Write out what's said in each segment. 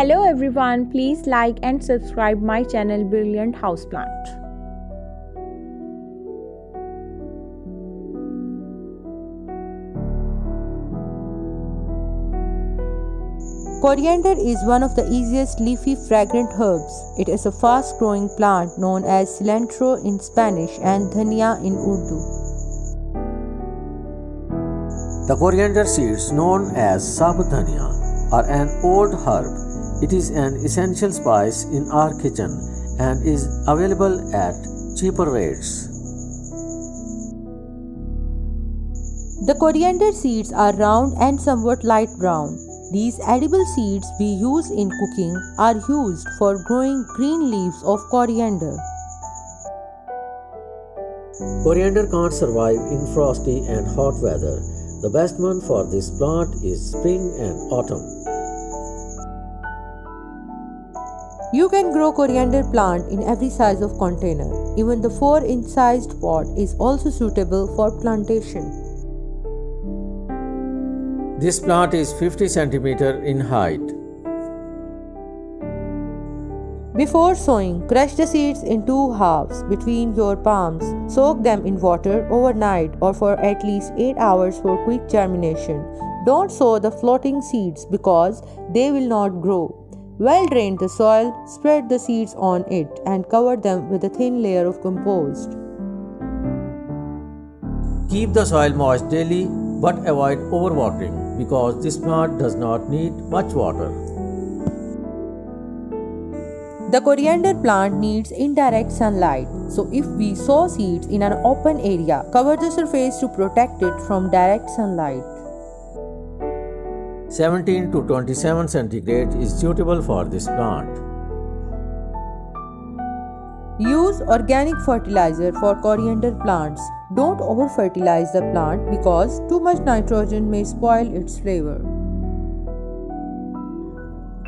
Hello everyone, please like and subscribe my channel Brilliant Houseplant. Coriander is one of the easiest leafy fragrant herbs. It is a fast growing plant known as cilantro in Spanish and dhania in Urdu. The coriander seeds, known as sabut dhania, are an old herb. It is an essential spice in our kitchen and is available at cheaper rates. The coriander seeds are round and somewhat light brown. These edible seeds we use in cooking are used for growing green leaves of coriander. Coriander can't survive in frosty and hot weather. The best month for this plant is spring and autumn. You can grow coriander plant in every size of container. Even the 4 inch sized pot is also suitable for plantation. This plant is 50 cm in height. Before sowing, crush the seeds in two halves between your palms. Soak them in water overnight or for at least 8 hours for quick germination. Don't sow the floating seeds because they will not grow. Well drain the soil, spread the seeds on it, and cover them with a thin layer of compost. Keep the soil moist daily but avoid overwatering because this plant does not need much water. The coriander plant needs indirect sunlight, so if we sow seeds in an open area, cover the surface to protect it from direct sunlight. 17 to 27 centigrade is suitable for this plant. Use organic fertilizer for coriander plants. Don't over fertilize the plant because too much nitrogen may spoil its flavor.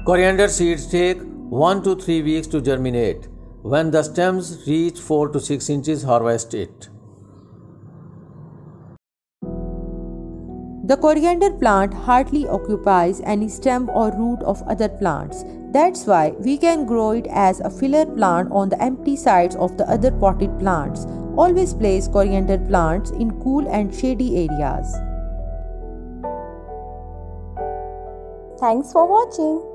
Coriander seeds take 1 to 3 weeks to germinate. When the stems reach 4 to 6 inches, harvest it. The coriander plant hardly occupies any stem or root of other plants. That's why we can grow it as a filler plant on the empty sides of the other potted plants. Always place coriander plants in cool and shady areas. Thanks for watching.